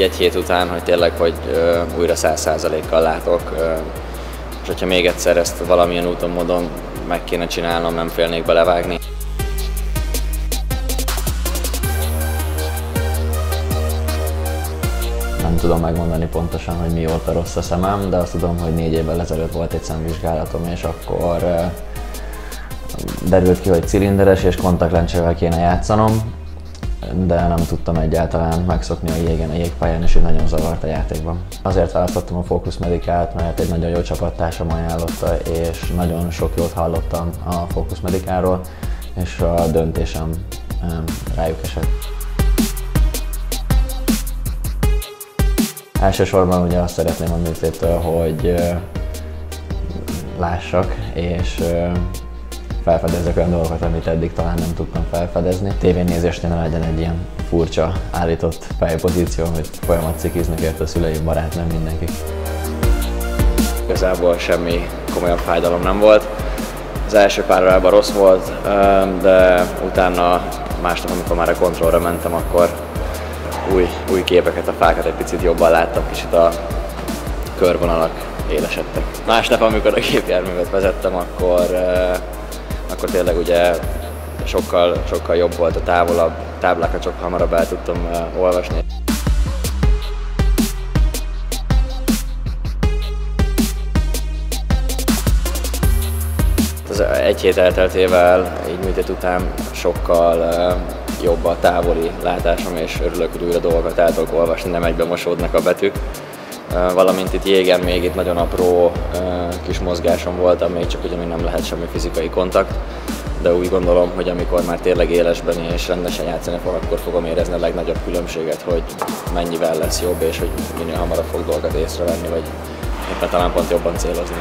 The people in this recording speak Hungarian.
így egy hét után, hogy tényleg, hogy újra száz százalékkal látok, és hogyha még egyszer ezt valamilyen úton, módon meg kéne csinálnom, nem félnék belevágni. Nem tudom megmondani pontosan, hogy mióta rossz a szemem, de azt tudom, hogy négy évvel ezelőtt volt egy szemvizsgálatom, és akkor derült ki, hogy cilinderes és kontaktlencsével kéne játszanom, de nem tudtam egyáltalán megszokni a jégen, a jégpályán, és így nagyon zavart a játékban. Azért választottam a Focus Medicát, mert egy nagyon jó csapattársam ajánlotta, és nagyon sok jót hallottam a Focus Medikáról, és a döntésem rájuk esett. Elsősorban ugye azt szeretném a műtétől, hogy lássak, és felfedezzek olyan dolgokat, amit eddig talán nem tudtam felfedezni. Tévénézésnél ne legyen egy ilyen furcsa, állított fejpozíció, hogy folyamat cikiznek érte a szüleim, barát, nem mindenki. Igazából semmi komolyabb fájdalom nem volt. Az első pár órában rossz volt, de utána másnap, amikor már a kontrollra mentem, akkor új, új képeket, a fákat egy picit jobban láttam, kicsit a körvonalak élesedtek. Másnap, amikor a gépjárművet vezettem, akkor akkor tényleg ugye sokkal, sokkal jobb volt a távolabb, táblákat sokkal hamarabb el tudtam uh, olvasni. Az egy hét elteltével, így műtét után sokkal uh, jobb a távoli látásom, és örülök, hogy újra dolgokat el tudok olvasni, nem egybe mosódnak a betűk valamint itt jégen még itt nagyon apró kis mozgásom volt, még csak ugye még nem lehet semmi fizikai kontakt, de úgy gondolom, hogy amikor már tényleg élesben és rendesen játszani fog, akkor fogom érezni a legnagyobb különbséget, hogy mennyivel lesz jobb, és hogy minél hamarabb fog dolgokat észrevenni, vagy éppen talán pont jobban célozni.